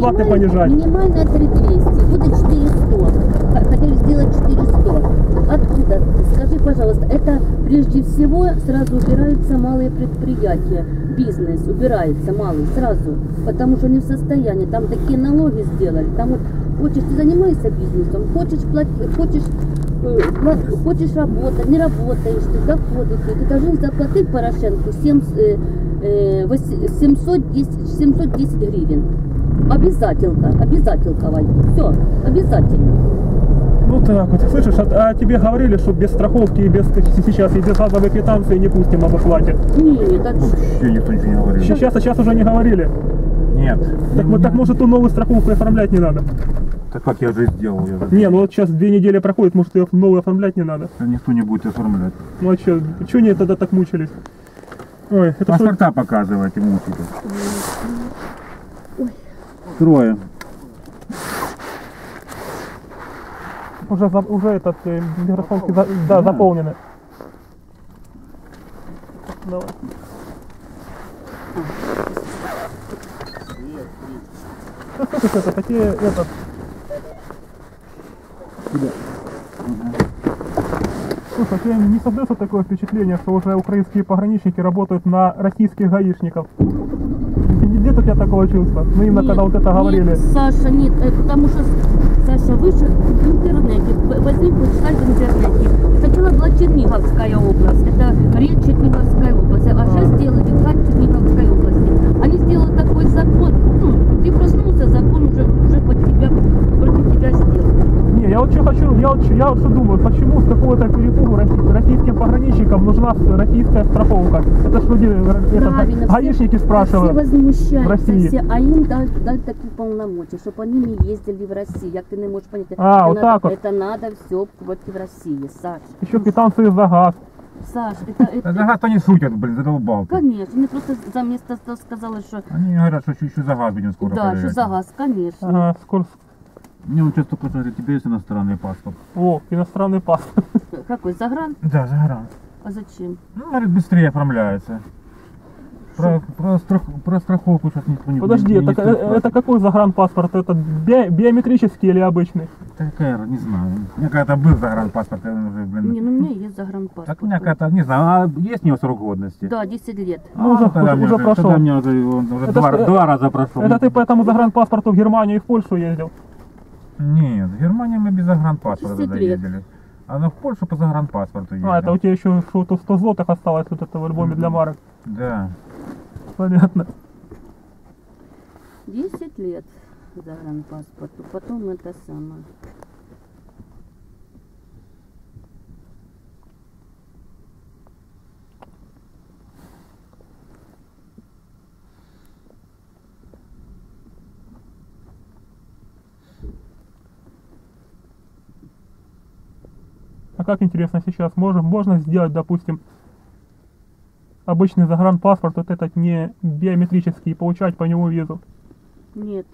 зарплаты понижать. Минимальная 3200, будет 400. Х- Хотели сделать 400. Откуда? Скажи, пожалуйста, это прежде всего сразу убираются малые предприятия, бизнес убирается малый сразу, потому что не в состоянии, там такие налоги сделали, там вот хочешь, ты занимаешься бизнесом, хочешь платить, хочешь э, хочешь работать, не работаешь, ты доходы, ты, должен заплатить Порошенку 7, э, э, вось- 710, 710 гривен. Обязательно, обязательно, все, обязательно. Ну так вот, слышишь, а, а тебе говорили, что без страховки и без сейчас и без газовой квитанции не пустим об оплате. Нет, ж- Вообще никто ничего не говорил. Сейчас, сейчас уже не говорили. Нет. Так, вот, так может ту новую страховку и оформлять не надо. Так как я же сделал, я же... Не, ну вот сейчас две недели проходит, может ее новую оформлять не надо. Никто не будет оформлять. Ну а что, что они тогда так мучились? Ой, это что? Паспорта показывайте, мучите. Трое. Уже, за- уже этот э, микрофонки за- да, заполнены. Давай. Слышишь, это такие, этот... Слушай, а тебе не создается такое впечатление, что уже украинские пограничники работают на российских гаишников? Нет у тебя такого чувства? Ну именно когда вот это говорили. Нет, Саша, нет, э, потому что, Саша, выше в интернете, возьми, почитай в интернете. Сначала была Черниговская область, это Рель Черниговская область, а сейчас сделали ГАТ Черниговской области. Они сделали такой закон, ну, ты проснулся, закон уже, уже под тебя, против тебя сделали. Я вот что хочу, я вот, я вот что думаю, почему с какого-то перепугу россий- российским пограничникам нужна российская страховка? Это что, где, это, Правильно, гаишники все, спрашивают? Все возмущаются, в России. все, а им дали, дали такі полномочия, чтобы они не ездили в Россию. Як ты не можешь понять? А, это вот надо, так вот. Это надо все против России, Саш. Еще квитанции за газ. Саш, это, это, За газ они шутят, блин, задолбал. ты. Конечно, мне просто за место сказали, что Они говорят, что еще за газ будем скоро да, что проверять. за газ, конечно. Ага, скоро... Мне он часто говорит, тебе есть иностранный паспорт. О, иностранный паспорт. Какой загран? Да, за гран. А зачем? Ну, говорит, быстрее оформляется. Про, про, страх- про страховку сейчас никто не Подожди, не, не это, это какой загранпаспорт? Это би- биометрический или обычный? Такая, не знаю. У меня когда-то был загранпаспорт, я уже, блин. Не, ну у меня есть загранпаспорт. Так у меня когда-то, не знаю, а есть у него срок годности? Да, 10 лет. Ну, уже- тогда уже- уже прошел. Тогда мне уже, уже Это два, ж- два раза прошел. Это ты по этому загранпаспорту в Германию и в Польшу ездил? Нет, в Германии мы без загранпаспорта 10 тогда лет. ездили. А на в Польшу по загранпаспорту ездили. А, это у тебя еще что-то 100 злотых осталось вот это в альбоме для марок. Да. Понятно. 10 лет загранпаспорту, потом это самое. А как интересно сейчас, можно, можно сделать, допустим, обычный загранпаспорт, вот этот не биометрический, и получать по нему визу? Нет.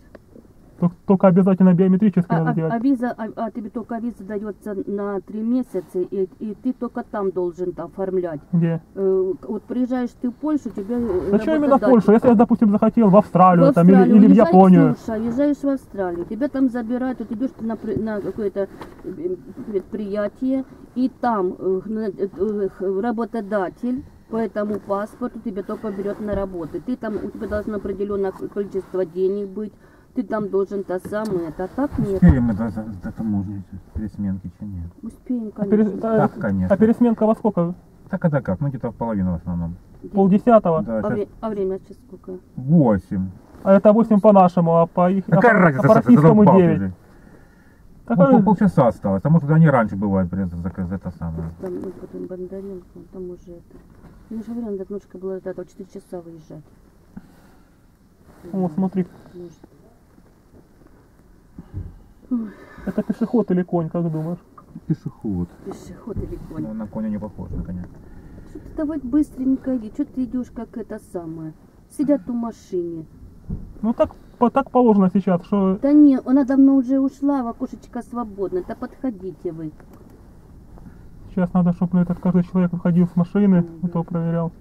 Тол- Только обязательно биометрический А, надо а- делать. а виза, а, а тебе только виза дается на 3 месяца, и, и ты только там должен оформлять. Где? Э, вот приезжаешь ты в Польшу, тебе э, Зачем именно в Польшу? Если я, допустим, захотел в Австралию, В там, или, Австралию или в Японию. Слушай, уезжаешь в Австралию, тебя там забирают, вот идешь ты на, на какое-то э, предприятие, и там э, работодатель по этому паспорту тебя только берет на работу. Ты там, у тебя должно определенное количество денег быть, ты там должен то самое, это так нет. Успеем мы до, до, до таможни, пересменки, че нет? Успеем, А, перес- конечно. а- Так, конечно. а пересменка во сколько? Так это как? Ну где-то в половину в основном. Полдесятого? Да, А, сейчас вре- а время сейчас сколько? 8. А это 8 по-нашему, а по их а Какая по, разница, а по российскому задолбал 9. уже. Так, Ну, а- пол- полчаса осталось, а может они раньше бывают при этом заказ это самое. Там ну, потом Бондаренко, там уже это. Я же говорю, надо ножка была это, 4 часа выезжать. О, смотри, Может. Это пешеход или конь, как думаешь? Пешеход. Пешеход или конь. Ну, на коня не похож, на коня. Что ты давай быстренько иди, что ты идешь как это самое? Сидят в машине. Ну так, по, так положено сейчас, что Да не, она давно уже ушла, в окошечко свободно. Да подходите вы. сейчас надо, чтобы этот каждый человек выходил с машины, Мгм. то проверял.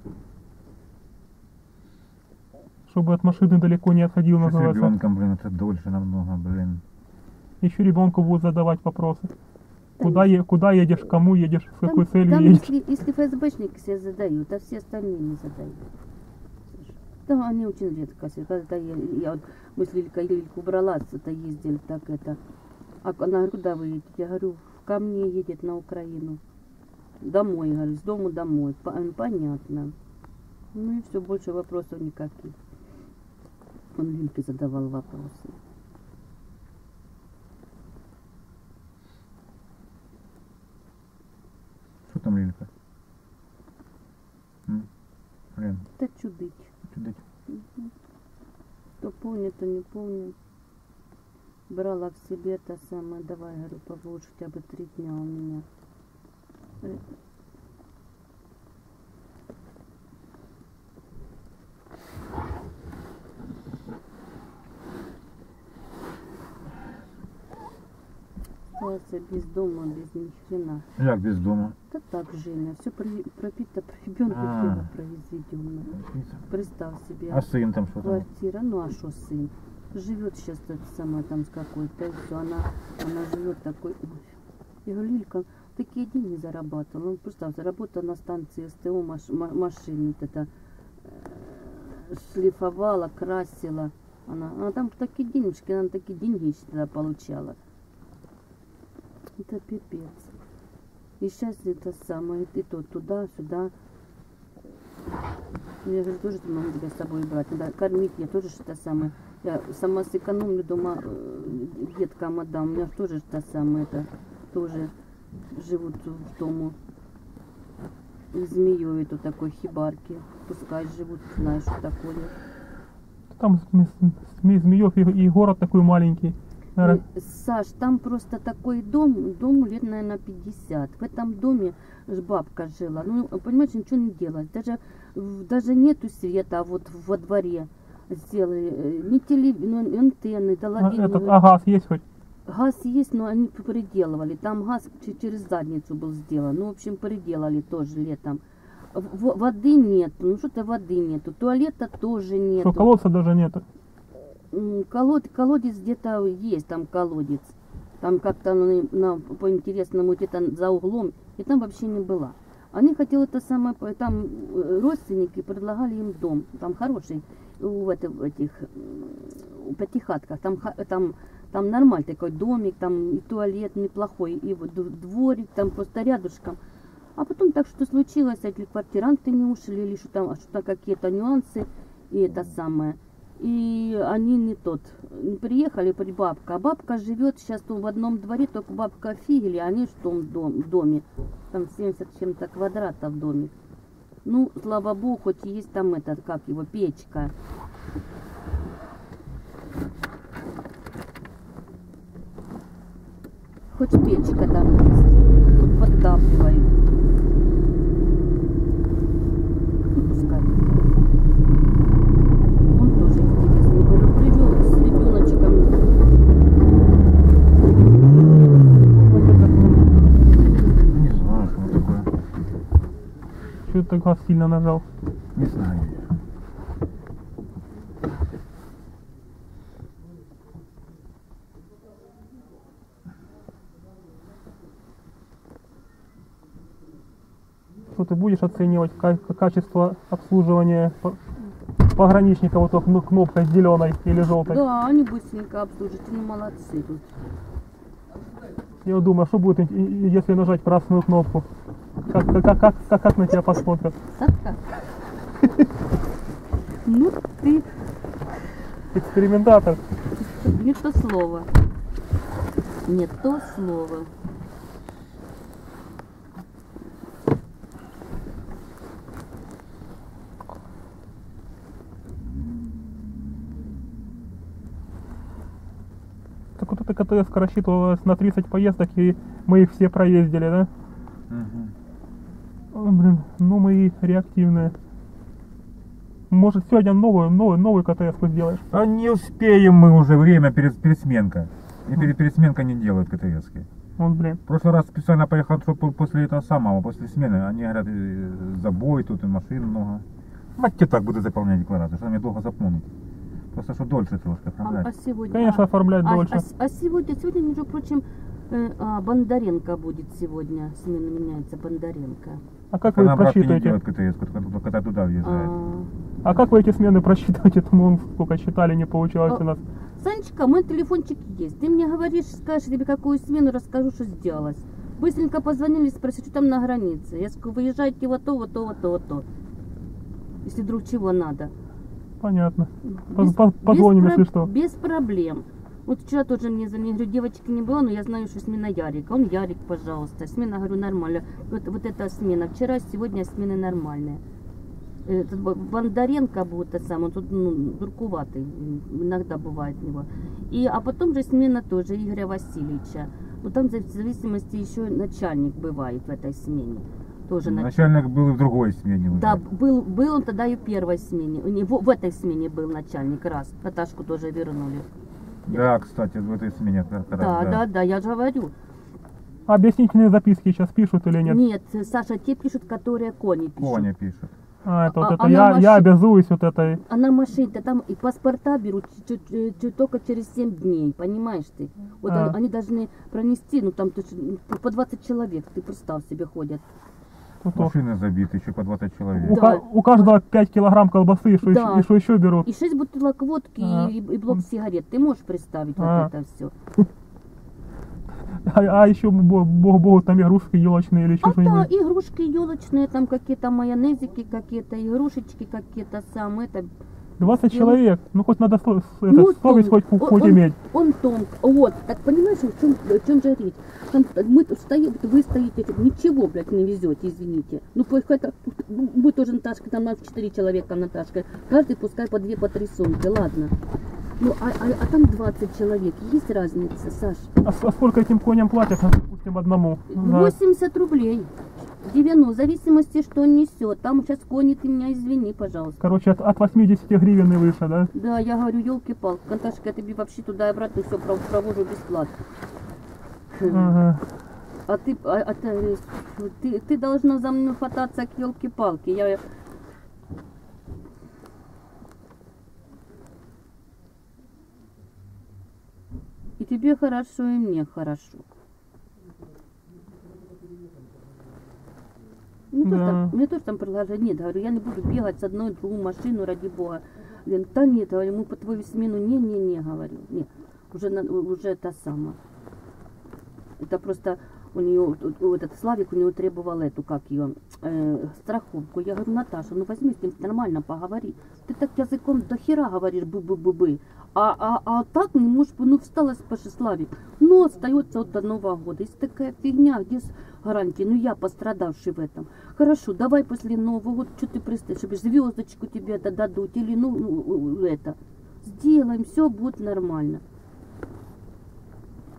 Чтобы от машины далеко не отходил, С называется. ребенком, блин, это дольше намного, блин. Еще ребенку будут задавать вопросы. Да Куда, е- куда едешь, кому едешь, с Там- какой целью там, едешь. если, если ФСБшники себе задают, а все остальные не задают. Там они очень редко. Когда я, я вот, мы с Лилькой Лильку брала, это ездили так это. А она говорит, куда вы едете? Я говорю, ко мне едет на Украину. Домой, говорю, с дому домой. По- Понятно. Ну и все, больше вопросов никаких. Он Лильке задавал вопросы. Что там, Лилька? М? Блин, Это чудыть. чудить. Кто помнит, то не помнит. Брала к себе та самая, давай, говорю, побудь хотя бы три дня у меня. Остался без дома, без ни хрена. Як без дома? Да так, Женя, все пропито про ребенка А. дело произведенное. Представь себе. А сын там что? Квартира, ну а что сын? Живет сейчас это самое там с какой-то, и все, она, она живет такой, ой. Я говорю, Лилька, такие деньги зарабатывала. Ну, представь, заработала на станции СТО маш, ма- машины, вот это, э, шлифовала, красила. Она, она там такие денежки, она такие деньги тогда получала. Это пипец. И сейчас это самое, и то туда-сюда. Ну, Я говорю, тоже могу тебя с собой брать. Надо кормить, я тоже что-то самое. Я сама сэкономлю дома э, деткам отдам. У меня тоже что самое, это тоже живут в тому змеей эту такой хибарки. Пускай живут, знаешь, что такое. Там зме- зме- змеев и город такой маленький. Саш, там просто такой дом, дому лет, наверное, 50. В этом доме ж бабка жила. Ну, понимаешь, ничего не делать. Даже, даже нету света вот во дворе сделали. э, Ни телевизор, ну, антенны, а, дала этот, а газ есть хоть? Газ есть, но они переделывали. Там газ че- через задницу был сделан. Ну, в общем, переделали тоже летом. В- воды нету, ну что-то воды нету. Туалета тоже нету. Что колодца даже нету. Колод, колодец где-то есть, там колодец. Там как-то на, на- по-интересному где-то за углом. И там вообще не была. Они хотели это самое, там э, родственники предлагали им дом. Там хороший, в этих пятихатках. Там, там, там нормальный такой домик, там и туалет неплохой, и вот дворик там просто рядышком. А потом так что случилось, эти квартиранты не ушли, или что там, что-то какие-то нюансы, и это самое. И они не тот. Приехали при бабка. А бабка живет сейчас в одном дворе, только бабка Фигели, а они в том дом, доме. Там 70 с чем-то квадратов домик. Ну, слава богу, хоть есть там этот, как его, печка. Хоть печка там есть. Тут подтапливают. Ну, пускай. Он тоже интересный. Говорю, привел с ребеночком. Не знаю, что такое. Ты газ сильно нажал? Не знаю. Что ты будешь оценивать ка- качество обслуживания по- пограничника вот кно- кнопкой зеленой или желтой? Да, они быстренько обслужат. Ну, молодцы тут. Я думаю, что будет, если нажать красную кнопку? Как, как, как, как, как, как на тебя посмотрят? Так как? Ну, ты Экспериментатор. не то слово. Не то слово. Так вот эта КТС рассчитывалась на 30 поездок, и мы их все проездили, да? Мгм. Ой, блин, ну мы и реактивные. Может сегодня новую, новую, новую КТС сделаешь? А не успеем мы уже время перед пересменка. И перед пересменка не делают КТСки. Вот, блин. В прошлый раз специально поехал, чтобы после этого самого, после смены, они говорят, э, забой тут и машин много. Мать так буду заполнять декларацию, что мне долго запомнить. Просто что дольше трошки А, а оформлять. сегодня? Конечно, а, оформлять а, дольше. а а сегодня, сегодня, между прочим, э, а, Бондаренко будет сегодня. Смена меняется Бондаренко. А как вы не просчитываете? делает КТС, когда, когда туда въезжает. А, как вы эти смены просчитываете? Он сколько считали, не получалось у А, нас. Санечка, мой телефончик есть. Ты мне говоришь, скажешь тебе какую смену, расскажу, что сделалось. Быстренько позвонили, спросили, что там на границе. Я скажу, выезжайте вот то, вот то, вот то, вот то. Если вдруг чего надо. Понятно. Без- Поз- Позвоним, без если что. Без проблем. Вот вчера тоже мне звонили, говорю, девочки не было, но я знаю, что смена Ярика. Он Ярик, пожалуйста. Смена, говорю, нормально. Вот, вот эта смена. Вчера, сегодня смены нормальные. Этот Бондаренко будет это сам, он тут ну, дуркуватый, иногда бывает у него. И, а потом же смена тоже Игоря Васильевича. Ну там в зависимости еще начальник бывает в этой смене. Тоже начальник. Начальник был и в другой смене уже. Да, был, был он тогда и в первой смене. У него в этой смене был начальник раз. Наташку тоже вернули. Да, кстати, в этой смене раз, Да, да, да, я же говорю. Объяснительные записки сейчас пишут или нет? Нет, Саша, те пишут, которые кони пишут. Коня пишет. А, это вот А- это а я, я обязуюсь вот этой. А на машине-то там и паспорта берут чуть- чуть- чуть только через 7 дней, понимаешь ты? Вот А. они, должны пронести, ну там по 20 человек, ты представь себе ходят. То. Машины забиты, еще по 20 человек. У, Да. у каждого 5 килограмм колбасы, и что, Да. еще, и что еще берут? И 6 бутылок водки А. и, и блок сигарет. Ты можешь представить А. вот это все? А, а еще богу, богу там игрушки елочные или еще А да, игрушки елочные, там какие-то майонезики, какие-то игрушечки, какие-то самые, это 20 и- человек. Ну хоть надо это, Ну, совесть хоть, он- хоть он- иметь. Он тонк. Вот, так понимаешь, в чем, в чем же речь? Там, мы стоим, вы стоите, ничего, блядь, не везете, извините. Ну, пусть это, ну, мы тоже, Наташка, там нас четыре человека, Наташка. Каждый пускай по две, по три сумки, ладно. Ну, а, а, а там 20 человек, есть разница, Саш? А, а сколько этим коням платят, ну, допустим, одному? За- 80 рублей. 90, в зависимости, что он несет. Там сейчас кони, ты меня извини, пожалуйста. Короче, от, от 80 гривен и выше, да? Да, я говорю, елки-палки, Наташка, я тебе вообще туда и обратно все провожу бесплатно. Ага. А ты, а, а ты, ты, ты должна за мной хвататься к елки-палки. Я... И тебе хорошо, и мне хорошо. Мне, тоже Да. там, мне тоже там предложение, нет, говорю, я не буду бегать с одной другую машину, ради бога. Лен, да нет, говорю, мы по твою смену, не-не-не, говорю, нет, уже, уже это самое. Это просто у нее, этот Славик у него требовал эту, как ее, э, страховку. Я говорю, Наташа, ну возьми с ним нормально поговори. Ты так языком до хера говоришь бы-бы-бы-бы. А, а, а так не можешь, ну встала спаши Славик. Ну, остается вот до Нового года. Если такая фигня, где с гарантией? Ну я пострадавший в этом. Хорошо, давай после Нового года, что ты чтобы звездочку тебе это дадут, или ну, ну, это. Сделаем, все будет нормально.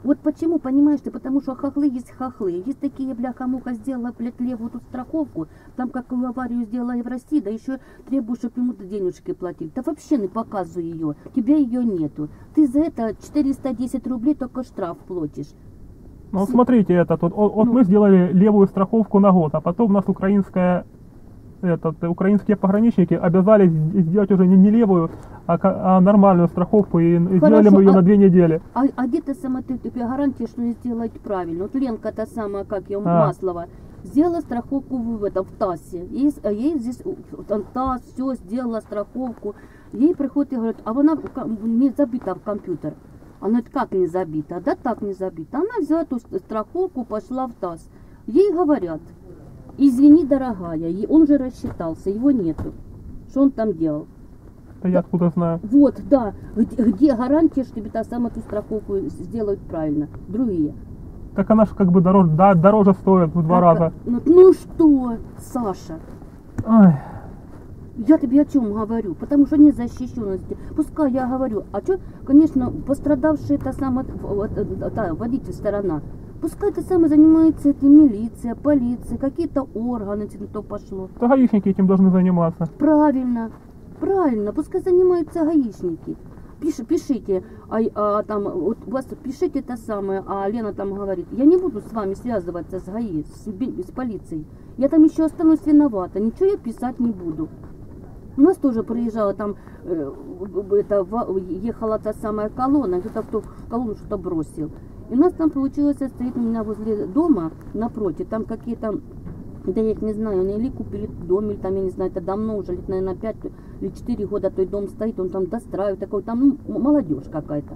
Вот почему, понимаешь ты, потому что хохлы есть хохлы. Есть такие, бляха-муха, сделала, блядь, левую тут страховку, там какую аварию сделала и в России, да еще требуешь, чтобы ему денежки платили. Да вообще не показывай ее, тебя ее нету. Ты за это 410 рублей только штраф платишь. Ну вот смотрите, этот, вот, вот Ну. мы сделали левую страховку на год, а потом нас украинская этот, украинские пограничники обязали с- сделать уже не, не левую, а, а нормальную страховку и, и сделали мы ее а- на две недели. А, а где ты сама, ты, тебе гарантия, что не сделать правильно? Вот Ленка та самая, как ее, А. Маслова, сделала страховку в, этом, в ТАССе. Ей, а ей здесь у- там ТАСС, все, сделала страховку. Ей приходит и говорит, а она не забита в компьютер. Она говорит, как не забита? Да так не забита. Она взяла эту ст- страховку, пошла в ТАСС. Ей говорят, извини, дорогая, он же рассчитался, его нету. Что он там делал? Это я откуда знаю. Вот, да. Где, где гарантия, что тебе та самая ту страховку сделают правильно? Другие. Так она же как бы дороже, да, дороже стоит в два Как- раза. Ну, ну что, Саша, Ой, я тебе о чем говорю? Потому что нет защищенности. Пускай я говорю, а что, конечно, пострадавшая та самая та, водитель сторона. Пускай это самое занимается этим милиция, полиция, какие-то органы, если на то пошло. то гаишники этим должны заниматься. Правильно, правильно, пускай занимаются гаишники. Пиш, пишите, а, а там, вот у вас пишите это самое, а Лена там говорит, я не буду с вами связываться с ГАИ, с, с полицией. Я там еще останусь виновата, ничего я писать не буду. У нас тоже проезжала там, э, это, ехала та самая колонна, кто-то кто в колонну что-то бросил. И у нас там получилось, стоит у меня возле дома, напротив, там какие-то, да я их не знаю, они или купили дом, или там, я не знаю, это давно уже, лет, наверное, 5 или 4 года той дом стоит, он там достраивает, такой, там, ну, молодежь какая-то.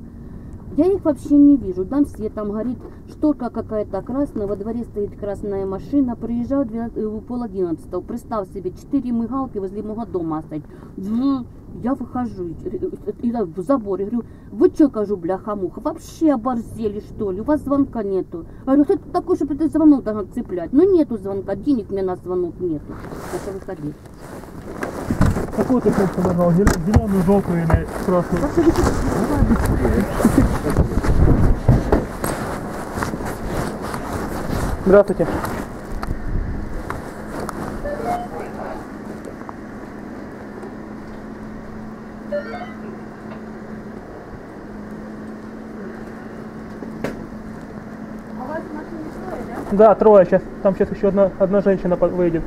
Я их вообще не вижу. Там свет, там горит шторка какая-то красная, во дворе стоит красная машина. Приезжаю в 12 в пол одиннадцатого. Представь себе, четыре мигалки возле моего дома стоит. Я выхожу и, и- и в заборе говорю, вы что, кажу, бляха-муха, вообще оборзели что ли, у вас звонка нету. Я говорю, ты такой, чтобы этот звонок должен цеплять? Ну нету звонка, денег мне на звонок нету. Это выходи. Какую ты кнопку нажал? Зеленую, желтую или красную? Вы что, Здравствуйте. Да, трое сейчас. Там сейчас еще одна, одна женщина выйдет.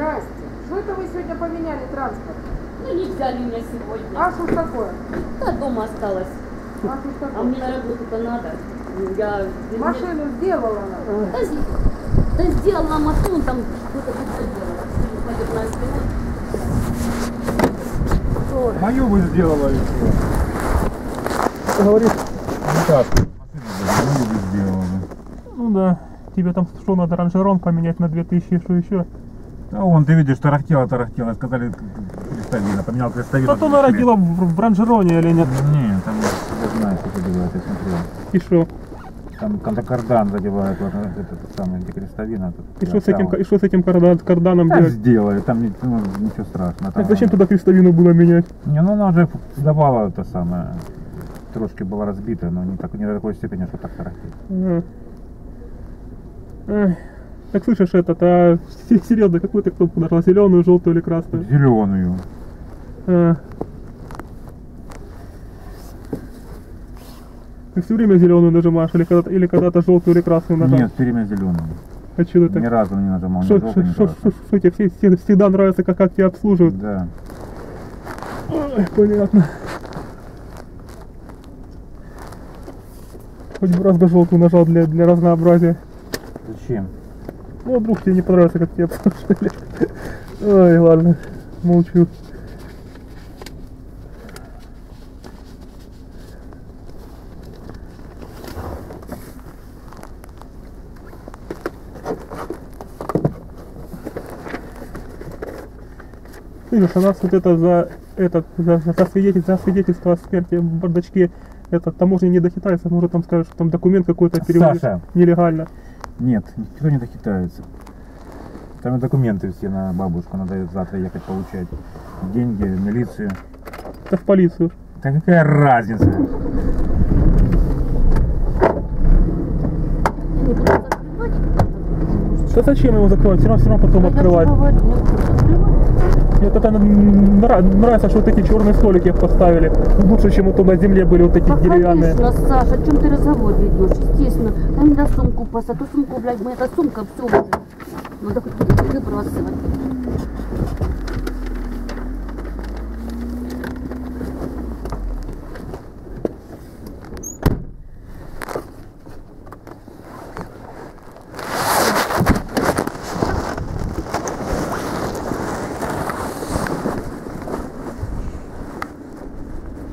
Здрасте. Что это вы сегодня поменяли транспорт? Ну не взяли меня сегодня. А что ж такое? Да, дома осталась. А что ж А мне на работу-то надо. Я... Машину сделала она. Да, да сделала машину, там что-то быстро делала. Пойдет на спину. Мою бы сделала еще. Ты говоришь, Ну так, мою бы сделала. ну да, тебе там что надо ранжерон поменять на 2000, что еще? А вон, ты видишь, тарахтело, тарахтело. Сказали, крестовина. Поменял крестовину. Что-то народила в, в ранжероне или нет? Не, там, я знаю, что это делает, я смотрел. И что? Там кардан задевает, вот этот самый, где крестовина. И что с этим, и что с этим кардан- карданом Так делать? сделали, там ну, ничего страшного. Там Так зачем она- туда крестовину было менять? Не, ну она уже давала это самое. Трошки была разбита, но не, так, не до такой степени, что так тарахтит. Ага. Так слышишь этот, а серьезно, какую ты кнопку нажал? Зеленую, желтую или красную? Зеленую. А. Ты все время зеленую нажимаешь, или когда-то, или когда-то желтую или красную нажал? Нет, все время зеленую. А что ты Ни разу не нажимал, ни Что, желтую, ни что, красную. тебе все- все- всегда нравится, как, как тебя обслуживают? Да. Ой, понятно. Хоть бы раз бы желтую нажал для, для разнообразия. Зачем? Ну, а вдруг тебе не понравится, как тебя обслужили. Ой, ладно, молчу. Слышишь, у нас вот это за этот за, за, свидетельство, за свидетельство о смерти в бардачке этот таможня не дохитается, может там скажешь, что там документ какой-то переводишь Саша. нелегально. Нет, никто не дохитается. Там и документы все на бабушку, надо завтра ехать получать. Деньги, в милицию. Это в полицию. Да какая разница? Да зачем его закрывать? Все равно, все равно потом открывать. Мне нра- нравится, что вот эти черные столики поставили. Лучше, чем вот тут на земле были вот эти Да, деревянные. конечно, Саша, о чем ты разговор ведешь? Естественно, там надо сумку а то сумку, блядь, мы эта сумка, все уже. Надо хоть выбрасывать.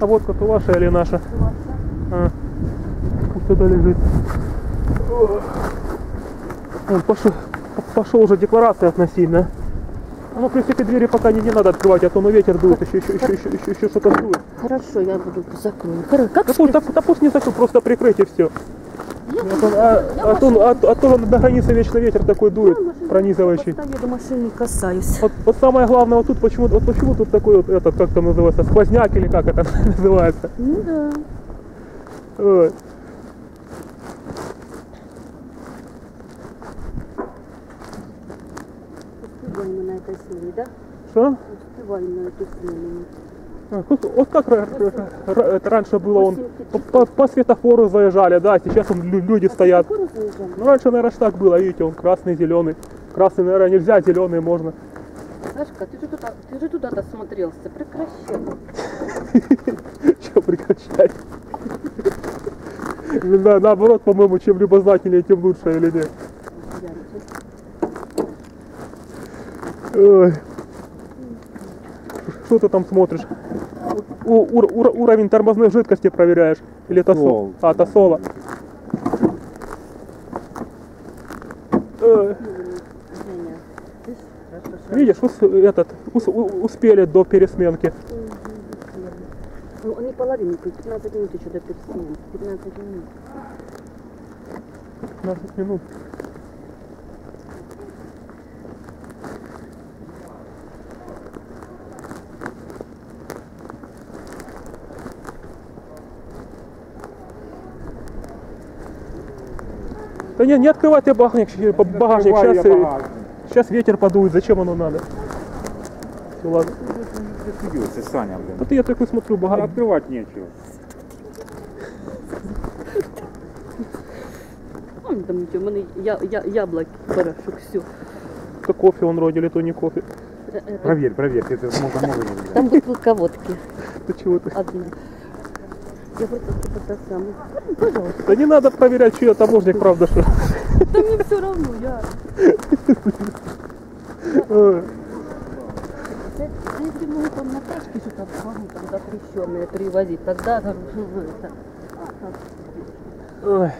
Водка-то ваша или наша? А. кто-то лежит. Он пошел, пошел уже декларация относить, да? А ну, в принципе, двери пока не, не надо открывать, а то ну ветер дует, еще, еще, еще, еще, еще, еще что-то дует. Хорошо, я буду закрою. Как Да пусть, да, да пусть не закрыл, просто прикрыть и все. А, а, то, а, а то на границе вечно ветер такой дует, пронизывающий. Я до машины не касаюсь. Вот, вот самое главное, вот тут почему, вот почему тут такой вот этот, как там называется, сквозняк или как это называется. Ну да. Ой. Успеваем мы на этой смене, да? Что? Успеваем на эту смену. Вот, как это раньше было, он по, по- по светофору заезжали, да, сейчас он, лю- люди стоят. Ну раньше, наверное, так было, видите, он красный, зеленый. Красный, наверное, нельзя, зеленый можно. Сашка, ты же туда, ты же туда досмотрелся. Прекращай. Че прекращать? Да, наоборот, по-моему, чем любознательнее, тем лучше, или нет? Ой. Что ты там смотришь? У- ур- ур- уровень тормозной жидкости проверяешь? Или это сол? Сол. А, это сола. Ой. Видишь, ус- этот, ус- у- успели до пересменки. Ну, не половинку, 15 минут еще до пересмены. 15 минут. 15 минут. Да не, не открывай ты багажник, щ- ба- багажник. Сейчас, я э, багажник. сейчас ветер подует, зачем оно надо? Всё, ладно. Прицепился, Саня, блин. Да ты я такой смотрю, А багажник. Открывать нечего. Ну, там нічого, в мене я, я, яблук, порошок, все. То кофе он вроде, или то не кофе. Проверь, проверь, ты это много много не Там бутылка водки Ты чего ты? одна. Я просто типа самая. Ну, Пожалуйста. Да не надо проверять, что я таможник, правда, что. Да мне все равно, я. Если могут там на тачке что-то ну, там запрещенное перевозить, тогда это. Ой.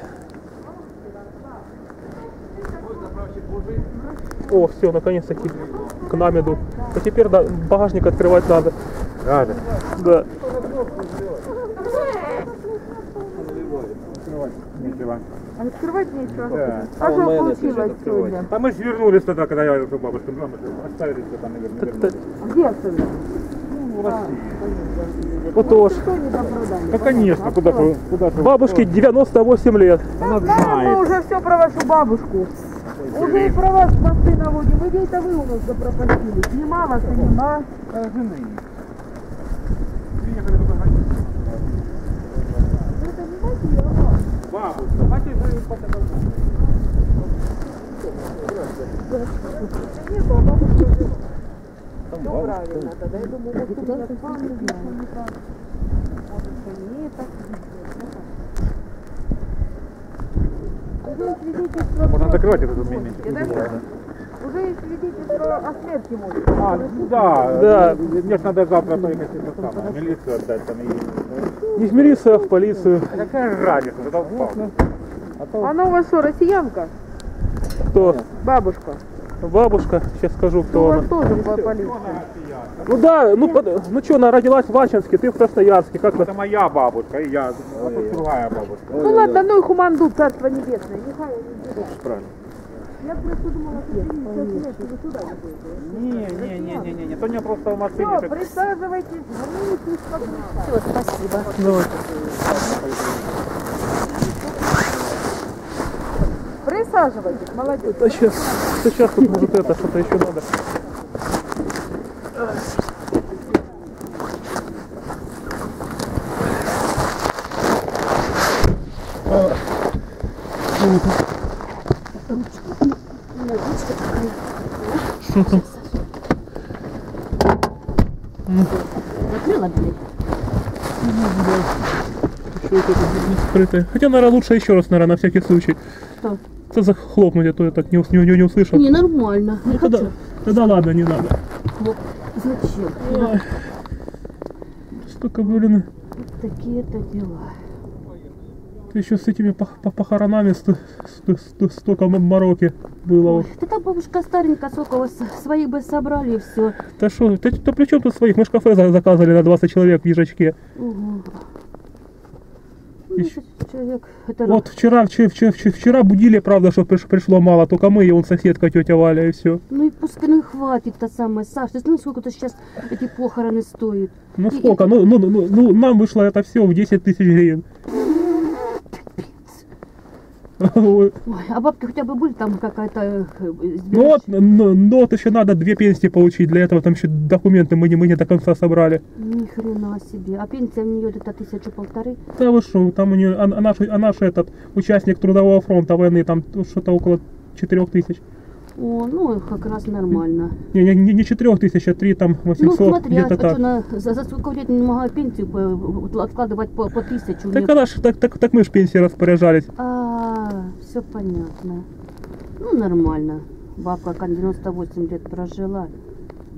О, все, наконец-таки к нам идут. А теперь да, багажник открывать надо. Надо. Да. Нечего. А Открывать нечего. Да. А что получилось сегодня? А мы же вернулись тогда, когда я уже бабушка была, мы оставили все там, наверное, Так, вернулись. так, Где особенно? Ну, в России. вот допродали? Да, конечно, куда же, куда же. Бабушке 98 лет. Она Знаем мы уже все про вашу бабушку. Уже и про вас посты наводим. Где это вы у нас запропастились? Нема вас и нема. Жены. Вы это не знаете, я вам. Бабушка, мать же потом. Нет, а бабушка жива. Все правильно. Тогда я думаю, может, у меня с вами что-то не так. Бабушка не так. Уже Можно закрывать этот момент. Да? Уже есть свидетельство о смерти может. А, да, Да. Мне ж надо завтра поехать это самое, милицию отдать там и... Не в а в полицию. Какая разница, задолбал. А Она у вас что, россиянка? Кто? Бабушка. Бабушка. Сейчас скажу, кто вас она. тоже по полиции. Ну да, ну, под- ну что, она родилась в Ачинске, ты в Красноярске. Как это это? моя бабушка, и я, а тут другая бабушка. Ну ладно, ну и хуманду, царство небесное. Правильно. Я просто думала, что вы вы сюда не будете. Не, не, не, не, не, не, то не просто в машине. Все, как- присаживайтесь, гритесь, Все, спасибо. Давай. Присаживайтесь, молодец. Да сейчас, сейчас тут может это, что-то еще надо. Закрыла дверь? Еще вот это не скрытое. Хотя, наверное, лучше еще раз, наверное, на всякий случай. Что? Это захлопнуть, а то я так не, не, не, услышал. Не, нормально. Не Тогда, хочу. тогда ладно, не надо. Зачем? Ой. Столько, блин, Такие-то дела. Еще с этими пох- пох- похоронами ст- ст- ст- столько мороки было. Ой, ты там бабушка старенькая, сколько вас своих бы собрали и все. Да что, да, да при чем тут своих? Мы ж кафе за- заказывали на 20 человек в Ежачке. Угу. Ещё- человек, это Вот вчера, вчера, вчера, вчера будили, правда, что приш- пришло мало, только мы и он соседка тетя Валя и все. Ну и пускай, ну и хватит-то самое, Саш, ты знаешь, сколько-то сейчас эти похороны стоят? Ну И- сколько? Ну, ну, ну, ну, нам вышло это все в 10 тысяч гривен. Ой, а бабки хотя бы были там какая-то... Ну вот, но, но вот еще надо две пенсии получить, для этого там еще документы мы не, мы не до конца собрали. Ни хрена себе. А пенсия у нее где-то тысячу полторы. Да вы что, там у нее, а, а наш, а наш этот, участник трудового фронта войны, там что-то около 4 тысяч. О, ну как раз нормально. Не, не, не, не 4 тысяч, а 3 там Ну 800, смотри, а, а так. что, на, за, за сколько лет не могла пенсию откладывать по, по тысячу? Так она ж, так, так, так мы ж пенсии распоряжались. А, все понятно. Ну нормально. Бабка как 98 лет прожила.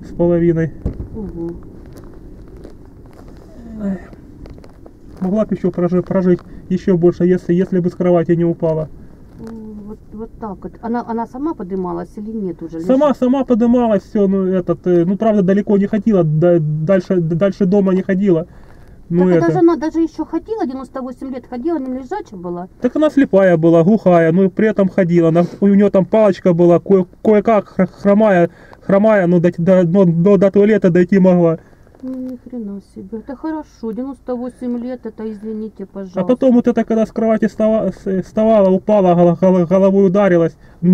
с половиной. Угу. Могла бы еще прожить, прожить еще больше, если, если бы с кровати не упала. Вот, вот так вот. Она, она сама поднималась или нет уже? Сама, сама подымалась, все, ну этот, э, ну правда далеко не ходила, да- дальше, дальше дома не ходила. Ну так это. даже она даже еще ходила, 98 лет ходила, не лежачая была. Так она слепая была, глухая, но при этом ходила. Она, у нее там палочка была, кое- кое-как хр- хромая, хромая, но до, до, но до, до туалета дойти могла. Ну, ни хрена себе. Это хорошо. 98 лет, это извините, пожалуйста. А потом вот это, когда с кровати с- вставала, упала, гол- гол- головой ударилась, э,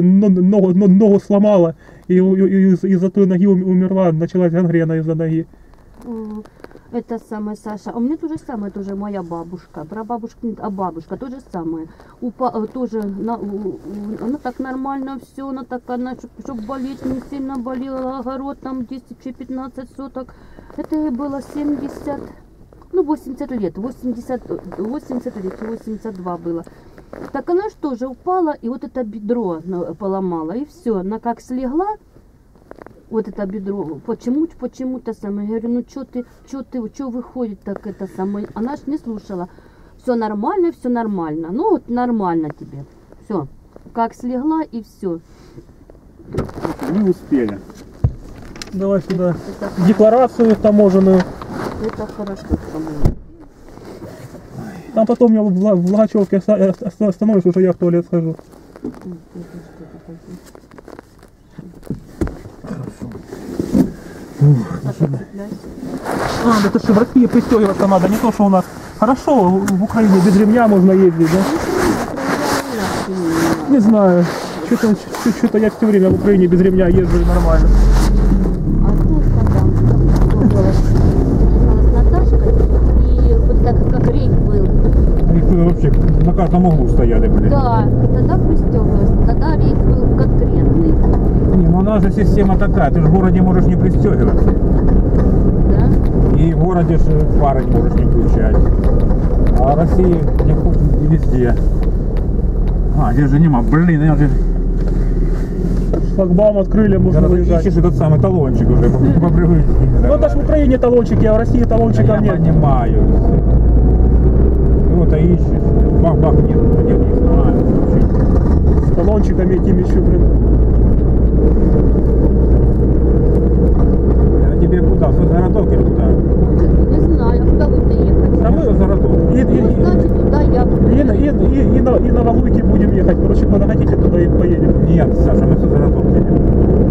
ногу, ногу сломала, и, из-за той ноги ум- умерла, началась гангрена из-за ноги. Это самое, Саша. А у меня то же самое, тоже моя бабушка. Про бабушку нет, а бабушка то же самое. Упа, э, тоже, на, у- она так нормально все, она так, она, чтобы болеть, не сильно болела, огород там 10-15 соток. Это ей было 70, ну 80 лет, 80, э, 80 лет, 82 было. Так она что же упала, и вот это бедро ну, поломала, и все. Она как слегла, вот это бедро, почему, почему-то самое, я говорю, ну что ты, что ты, что выходит так это самое, она ж не слушала, все нормально, все нормально, ну вот нормально тебе, все, как слегла и все. Не успели. Давай сюда Это, декларацию таможенную. это хорошо, по-моему. Там потом меня в, Ла- в Логачевке оста- оста- остановишь, уже я в туалет схожу. Саша, цепляйся. А, да это же в России пристегиваться надо, не то, что у нас. Хорошо, в Украине без ремня можно ездить, да? Не знаю. Что-то, что-то я все время в Украине без ремня езжу и нормально. А тут вообще на каждом углу стояли, блин. да, тогда пристегивалась, тогда рейд был конкретный, Не, ну у нас же система такая, ты же в городе можешь не пристегиваться. да? И в городе же фары не можешь не включать. А в России где хочешь и везде. А, здесь же нема. Блин, я же... Шлагбаум открыли, можно выезжать. ищешь этот самый талончик уже по, привычке. Ну это ж в Украине талончики, а в России Да талончиков я нет. понимаю. Вот и ищешь. Бах-бах, нет, нет, не знаю. С талончиками этими еще, блин. А тебе куда? В городок или куда? Не знаю, а куда вы ехать? А мы в городок. И, ну, и, значит, туда я буду. И, и, и, и, на, и на Валуйке будем ехать. Короче, куда хотите, туда и поедем. Нет, Саша, мы в городок едем.